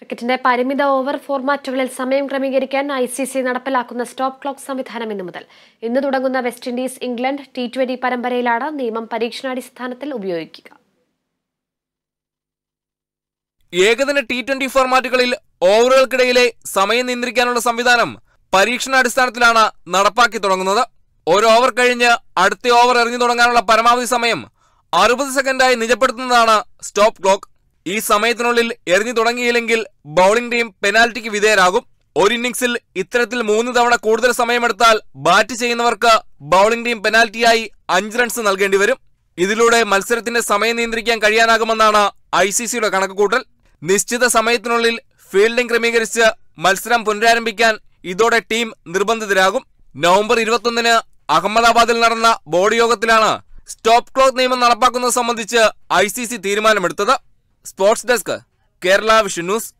ക്രിക്കറ്റിന്റെ പരിമിത ഓവർ ഫോർമാറ്റുകളിൽ സമയം ക്രമീകരിക്കാൻ ഐ സി സി നടപ്പിലാക്കുന്ന സ്റ്റോപ്പ് ക്ലോക്ക് സംവിധാനം ഇന്നു മുതൽ. ഇന്ന് തുടങ്ങുന്ന West Indies England T twenty പരമ്പരയിലാണ് നിയമം പരീക്ഷണാടിസ്ഥാനത്തിൽ ഉപയോഗിക്കുക. ഏകദിന ടി ട്വന്റി ഫോർമാറ്റുകളിൽ ഓവറുകൾക്കിടയിലെ സമയം നിയന്ത്രിക്കാനുള്ള സംവിധാനം പരീക്ഷണാടിസ്ഥാനത്തിലാണ് നടപ്പാക്കി തുടങ്ങുന്നത്. ഒരു ഓവർ കഴിഞ്ഞ് അടുത്ത ഓവർ എറിഞ്ഞു തുടങ്ങാനുള്ള പരമാവധി സമയം അറുപത് സെക്കൻഡായി നിജപ്പെടുത്തുന്നതാണ് സ്റ്റോപ്പ് ക്ലോക്ക്. ഈ സമയത്തിനുള്ളിൽ എറിഞ്ഞു തുടങ്ങിയില്ലെങ്കിൽ ബൌളിംഗ് ടീം പെനാൽറ്റിക്ക് വിധേയരാകും. ഒരു ഇന്നിംഗ്സിൽ ഇത്തരത്തിൽ മൂന്ന് തവണ കൂടുതൽ സമയമെടുത്താൽ ബാറ്റ് ചെയ്യുന്നവർക്ക് ബൌളിംഗ് ടീം പെനാൽറ്റിയായി അഞ്ച് റൺസ് നൽകേണ്ടി വരും. ഇതിലൂടെ മത്സരത്തിന്റെ സമയം നിയന്ത്രിക്കാൻ കഴിയാനാകുമെന്നാണ് ഐ സി സിയുടെ കണക്കുകൂട്ടൽ. നിശ്ചിത സമയത്തിനുള്ളിൽ ഫീൽഡിംഗ് ക്രമീകരിച്ച് മത്സരം പുനരാരംഭിക്കാൻ ഇതോടെ ടീം നിർബന്ധിതരാകും. നവംബർ ഇരുപത്തൊന്നിന് അഹമ്മദാബാദിൽ നടന്ന ബോർഡ് യോഗത്തിലാണ് സ്റ്റോപ്പ് ക്ലോക്ക് നിയമം നടപ്പാക്കുന്നത് സംബന്ധിച്ച് ഐ തീരുമാനമെടുത്തത്. Sports desk Kerala Vision News